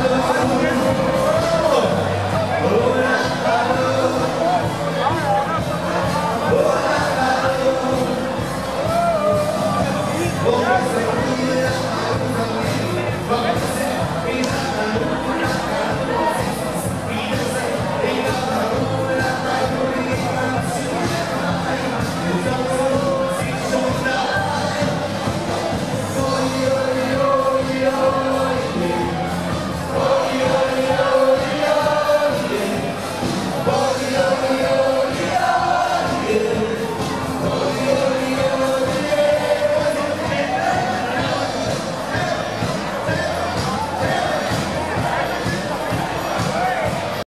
Yeah.